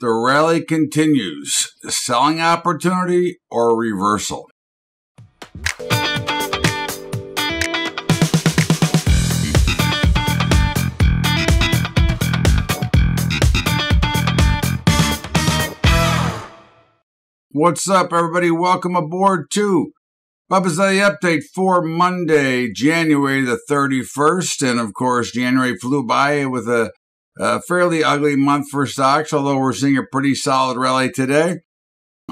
The rally continues. Selling opportunity or reversal? What's up, everybody? Welcome aboard to Bubba's Daily Update for Monday, January the 31st. And of course, January flew by with a, a fairly ugly month for stocks, although we're seeing a pretty solid rally today.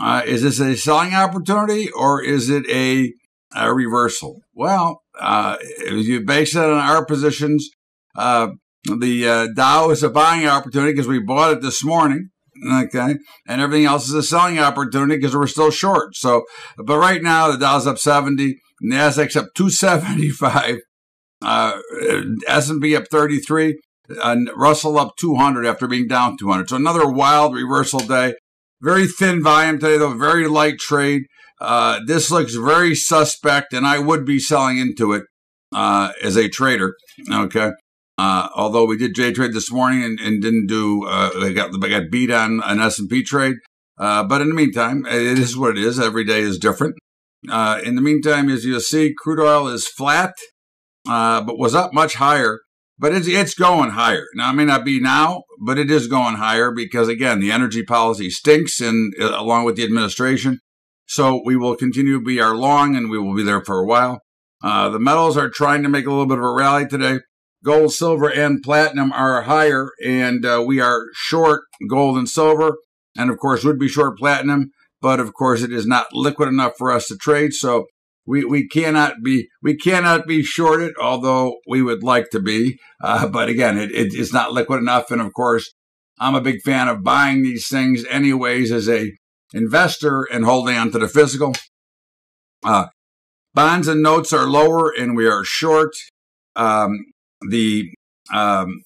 Uh, is this a selling opportunity or is it a, a reversal? Well, uh, if you base it on our positions, uh, the uh, Dow is a buying opportunity because we bought it this morning. Okay. And everything else is a selling opportunity because we're still short. So, but right now the Dow's up 70, NASDAQ's up 275, uh, S&P up 33, and Russell up 200 after being down 200. So another wild reversal day. Very thin volume today, though, very light trade. Uh, this looks very suspect, and I would be selling into it uh, as a trader. Okay. Uh, although we did J trade this morning and, and didn't do, uh, they got got beat on an S and P trade. Uh, but in the meantime, it is what it is. Every day is different. Uh, in the meantime, as you'll see, crude oil is flat, uh, but was up much higher. But it's it's going higher. Now it may not be now, but it is going higher because again, the energy policy stinks, and uh, along with the administration. So we will continue to be our long, and we will be there for a while. the metals are trying to make a little bit of a rally today gold, silver, and platinum are higher, and uh, we are short gold and silver, and of course would be short platinum, but of course it is not liquid enough for us to trade, so we, we cannot be we cannot be shorted, although we would like to be. Uh, but again, it, it, it's not liquid enough, and of course, I'm a big fan of buying these things anyways as a investor and holding on to the physical. Uh, bonds and notes are lower, and we are short. Um, the um,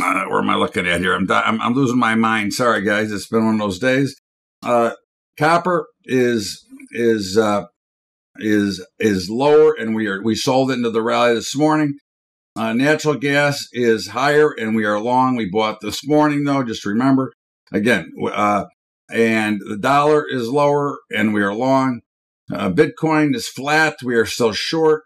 uh, where am I looking at here? I'm, I'm, I'm losing my mind. Sorry, guys. It's been one of those days. Uh, copper is is uh, is is lower, and we are we sold into the rally this morning. Uh, natural gas is higher, and we are long. We bought this morning, though. Just remember, again, uh, and the dollar is lower, and we are long. Uh, Bitcoin is flat. We are still short.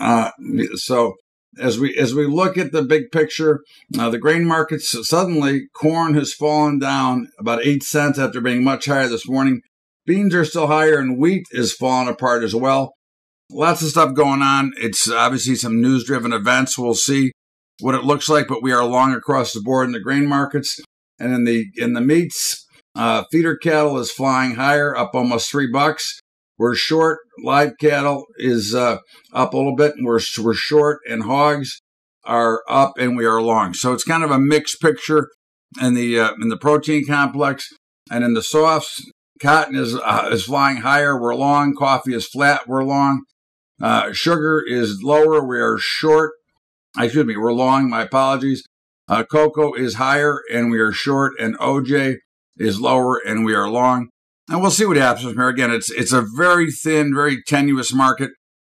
Uh, so as we as we look at the big picture, uh, the grain markets suddenly corn has fallen down about eight cents after being much higher this morning. Beans are still higher, and wheat is falling apart as well. Lots of stuff going on. It's obviously some news driven events. We'll see what it looks like, but we are long across the board in the grain markets and in the in the meats. Uh, feeder cattle is flying higher, up almost three bucks. We're short. Live cattle is uh, up a little bit, and we're we're short. And hogs are up, and we are long. So it's kind of a mixed picture in the uh, in the protein complex, and in the softs. Cotton is uh, is flying higher. We're long. Coffee is flat. We're long. Uh, sugar is lower. We are short. Excuse me. We're long. My apologies. Uh, cocoa is higher, and we are short. And OJ is lower, and we are long and we'll see what happens from here. Again, it's it's a very thin, very tenuous market,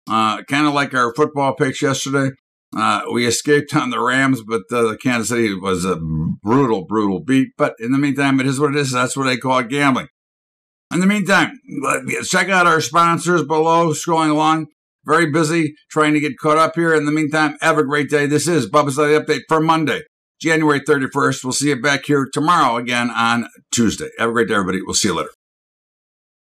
uh, kind of like our football picks yesterday. Uh, we escaped on the Rams, but uh, Kansas City was a brutal, brutal beat. But in the meantime, it is what it is. That's what they call gambling. In the meantime, check out our sponsors below, scrolling along. Very busy trying to get caught up here. In the meantime, have a great day. This is Bubba's Daily Update for Monday, January 31st. We'll see you back here tomorrow again on Tuesday. Have a great day, everybody. We'll see you later.